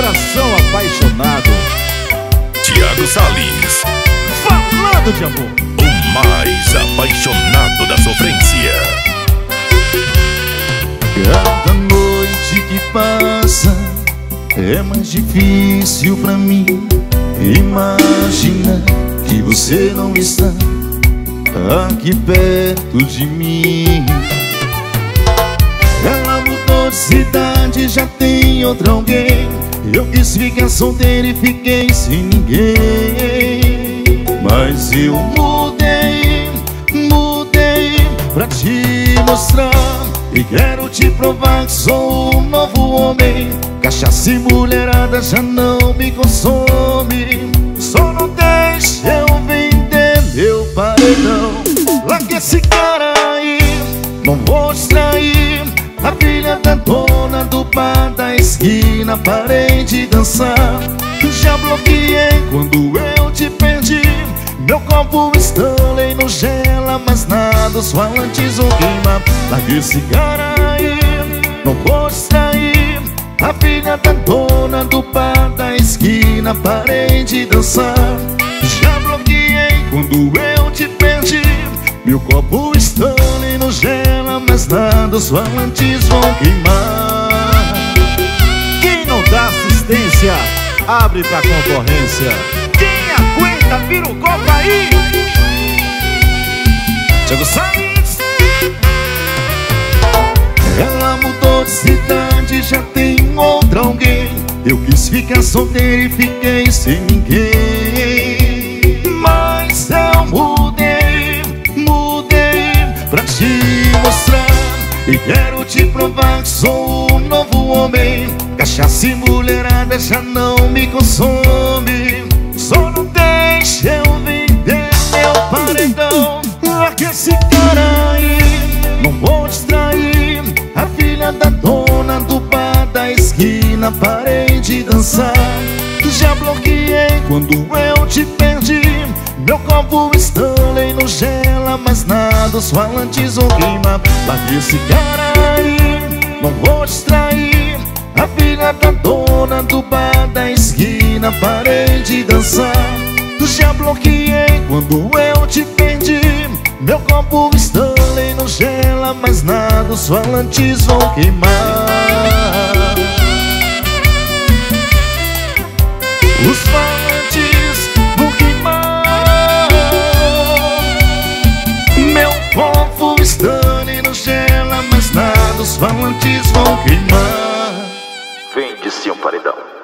Coração apaixonado. Tiago Salles, Falando de amor. o mais apaixonado da sofrência. Cada noite que passa é mais difícil pra mim Imagina que você não está aqui perto de mim Cidade, já tem outro alguém. Eu quis ficar solteiro e fiquei sem ninguém. Mas eu mudei, mudei pra te mostrar. E quero te provar que sou um novo homem. Cachaça e mulherada já não me consome. Só não deixe eu vender meu paredão. Larga esse cara aí, não vou distrair A filha da dona do bar da esquina Parei de dançar, já bloqueei quando eu te perdi. Meu copo estanlei no gela, mas nada os falantes vão queimar Larga esse cara aí, não vou distrair. A filha da dona do bar da esquina Parei de dançar, já bloqueei quando eu te perdi. Meu copo os falantes vão queimar. Quem não dá assistência, abre pra concorrência. Quem aguenta, vira o copo aí. Thiago Salles Ela mudou de cidade, já tem outro alguém. Eu quis ficar solteiro e fiquei sem ninguém. Mas eu mudei, mudei pra mostrar E quero te provar que sou um novo homem. Cachaça e mulherada já não me consome. Só não deixe eu vender meu paredão. Larga esse cara aí, não vou distrair. A filha da dona do bar da esquina Parei de dançar, já bloqueei quando eu te perdi. Meu copo Stanley no gela, mas nada os falantes vão queimar Larga esse cara aí, não vou distrair. A filha da dona do bar da esquina Parei de dançar. Já bloqueei quando eu te perdi. Meu copo Stanley não gela mais nada Os falantes vão queimar Os falantes vão queimar Vende-se um paredão.